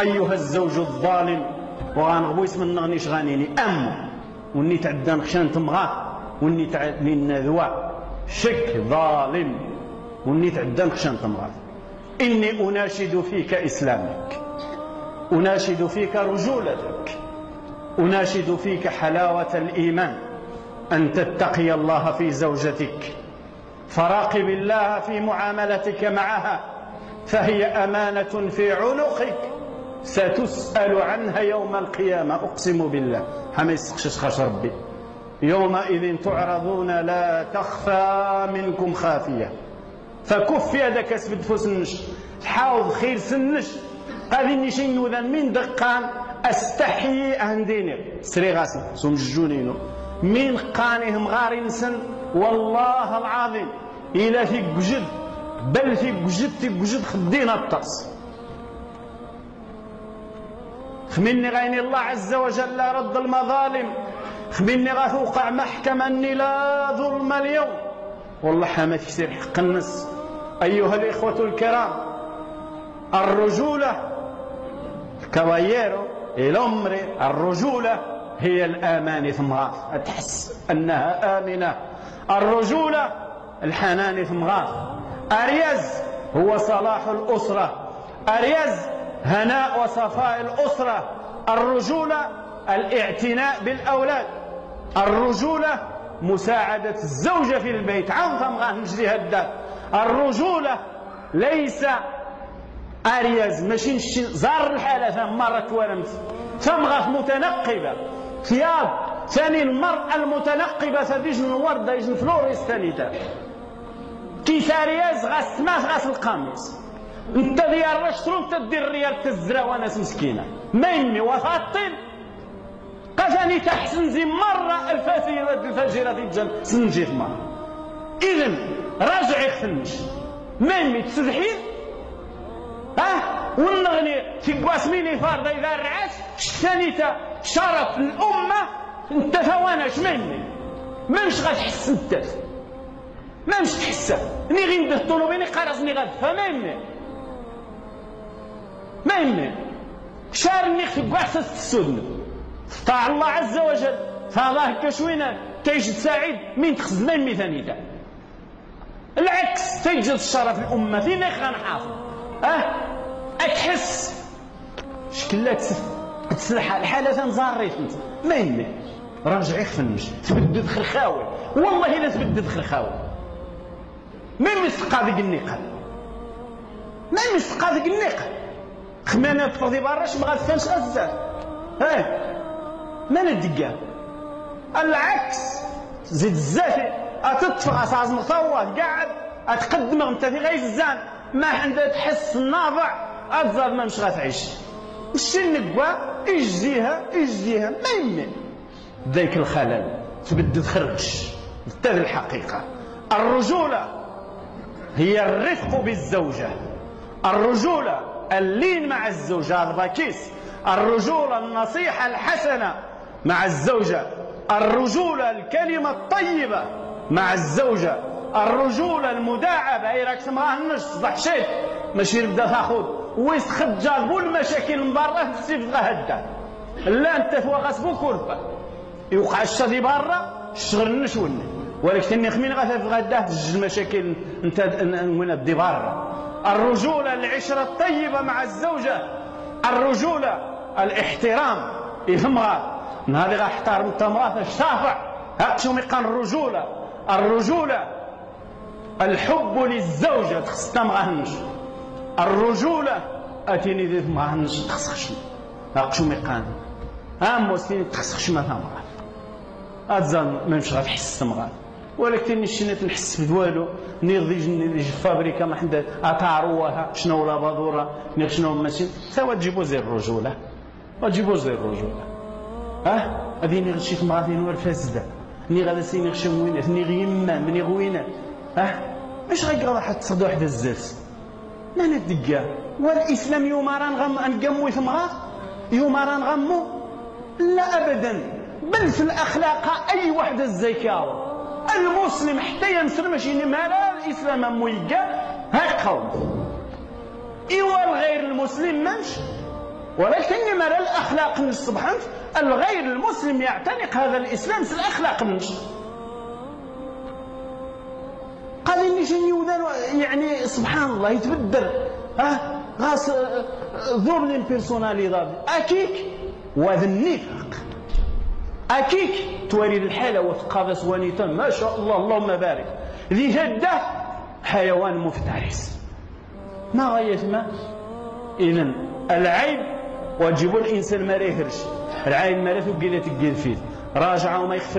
أيها الزوج الظالم. وغنغبو اسم النغنيش غانيني أم. وني تعدى نخشان تمغاه وني تعدى ذوا شك ظالم. وني تعدى نخشان تمغاه إني أناشد فيك إسلامك. أناشد فيك رجولتك. أناشد فيك حلاوة الإيمان. أن تتقي الله في زوجتك. فراقب الله في معاملتك معها. فهي أمانة في عنقك. ستسأل عنها يوم القيامة. أقسم بالله. حما يسقشش خاش ربي. يومئذ تعرضون لا تخفى منكم خافية. فكف يدك اسفد فسنش. حاوض خير سنش. قال إني شي نوذا من دقان أستحيي أن ديني سري غاسي سوم من قانهم غاري سن. والله العظيم. إلى في قجد. بل في قجد في قجد خدينا الطاس خمني غيني الله عز وجل رد المظالم. خمني غتوقع محكمة أني لا ظلم اليوم. والله حما يصير حق الناس. أيها الإخوة الكرام الرجولة الكواييرو الأمر الرجولة هي الآمان ثمغاث تحس أنها آمنة. الرجولة الحنان ثمغاث أريز هو صلاح الأسرة. أريز هناء وصفاء الأسرة الرجولة الاعتناء بالأولاد الرجولة مساعدة الزوجة في البيت. عن ثمغاه نجري هدا. الرجولة ليس أريز ماشي زار الحالة ثم مرة توالمت ثمغة متنقبة. ثياب ثاني المرأة المتنقبة تديجن الوردة يجن فلوريس ثاني كيسارياز غاس ماس غاس القميص. انت ديال رشترو انت دير ريال تزرع وناس مسكينة. ما يمي وفاطين قزاني تحسن زي مرة الفاتيرة الفجرة في الجنة. سنجيت مرة. إذن راجع يختنش ما يمي تسدحين؟ ها؟ ونغني في قواسميني فارضة إذا رعاش. تا شرف الأمة. انت ثواناش ما يمي؟ ما مش غتحس انت. ما مش تحسها ني غير ندير الطلوبيني قرصني غادفها ما يمي. ما يمي شار في قواسة السودن طاع الله عز وجل. فالله كشوينا كيجد سعيد. من تخزن ما يمي ثاني العكس. تجد الشرف الأمة فين غنحافظ أه؟ أتحس. شكلات تسلح الحالة نزاريت أنت. ما يمي راجع يخفنش. تبدد خلخاوي والله إلا تبدد خلخاوي ما مسقى ذيك النقل. ما مسقى ذيك النقل. خمانة تفضي براش ما غتفانش أزاز. ها؟ ما ندقا العكس. زيد الزافي أتطفغ أساس مطوط قاعد أتقدم أنت في غير الزان. ما عندها تحس الناضع أتزاد ما مش غتعيش. وش النقوى اجزيها اجزيها ما يمين ذيك الخلل تبدد خرج تد الحقيقة. الرجولة هي الرفق بالزوجة. الرجولة اللين مع الزوجة الباكيس الرجولة النصيحة الحسنة مع الزوجة. الرجولة الكلمة الطيبة مع الزوجة. الرجولة المداعبة. اي راك تسمعها النش صبح شيء ماشي نبدا تاخذ ويسخد جالبو المشاكل من برا السيف غهدا لا أنت فوا غاسبو كورفا يوقع الشادي برا الشغل نشون ولكن خمين غاثا في جوج المشاكل أنت من دي برا. الرجولة العشرة الطيبة مع الزوجة. الرجولة الاحترام. يفهمها نهار غا أحترم أنت الشافع. هاك شو ميقان الرجولة. الرجولة الحب للزوجة تخص تمغهنش الرجولة أتيني ذي مغهنش تخصخش. هاك شو ميقان. ها موسين تخصخش ما ثمغه أتزال ما مش غتحس تمغه ولكن الشنات نحس بدوالو نيغ دي فابريكا ما حدا اتعروها شنو لا بادورة؟ نيغ شنو ماشي سوا تجيبو زي الرجولة وتجيبو زي الرجولة آه هذه نيغ شي نور فاسدة. نيغ هذا سي نيغ شموينات نيغ يما نيغ وينات آه اش غيقرا واحد تصدو واحد الزاف ما ندقا والاسلام يوم راه نغم نقمو ثمغا يوم راه نغمو لا ابدا. بل في الأخلاق أي واحد الزكاوه المسلم حتى ينسر ماشي مالا الإسلام مويقا قوم. إيوا الغير المسلم ماش ولكن ما الأخلاق نصبحت الغير المسلم يعتنق هذا الإسلام في الأخلاق نش قال إني جاني يعني سبحان الله يتبدل. ها؟ غاس ذور لين بيرسوناليزاد وهذا النفاق أكيك توري الحالة وثقافة سوانيتا ما شاء الله اللهم بارك. ذي جدة حيوان مفترس. ما غاية ما؟ إذن العيب واجب الإنسان ما يهرش العيب ما لا تقيل تقيل فيه. راجع وما يخفن.